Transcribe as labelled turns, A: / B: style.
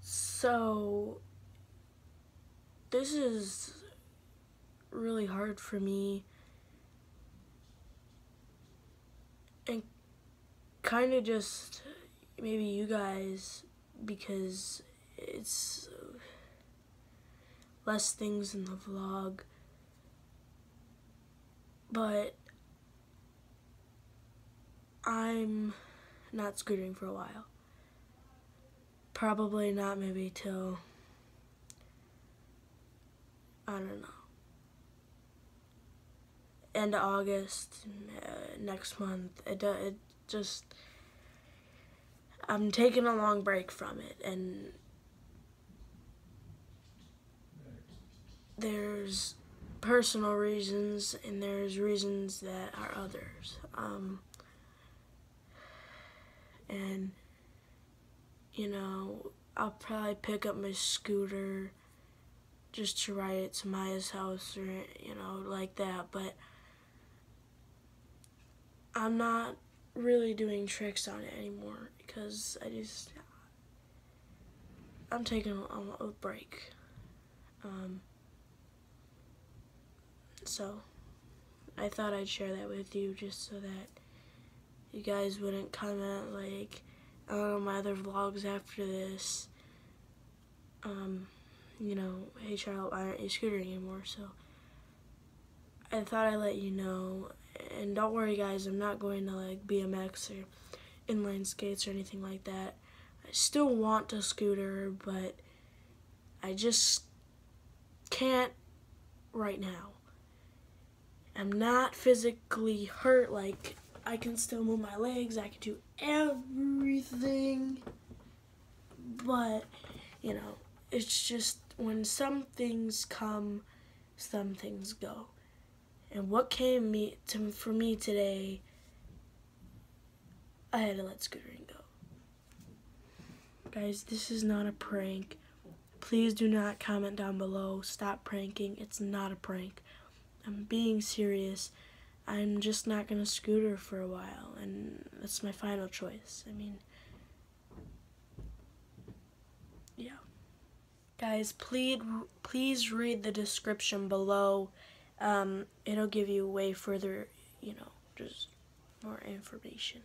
A: so this is really hard for me. And kind of just maybe you guys because it's less things in the vlog. But I'm not scootering for a while. Probably not maybe till I don't know. End of August uh, next month. It, it just I'm taking a long break from it and there's personal reasons and there's reasons that are others. Um, and you know I'll probably pick up my scooter just to ride it to Maya's house or you know like that but I'm not really doing tricks on it anymore because I just I'm taking a, a break um, so I thought I'd share that with you just so that you guys wouldn't comment like on my other vlogs after this um, you know hey Charlotte why aren't you scootering anymore so I thought I'd let you know and don't worry guys, I'm not going to like BMX or inline skates or anything like that. I still want a scooter, but I just can't right now. I'm not physically hurt, like I can still move my legs, I can do everything, but you know, it's just when some things come, some things go. And what came me to for me today, I had to let scootering go. Guys, this is not a prank. Please do not comment down below. Stop pranking. It's not a prank. I'm being serious. I'm just not going to scooter for a while, and that's my final choice. I mean, yeah. Guys, please, please read the description below um, it'll give you way further, you know, just more information.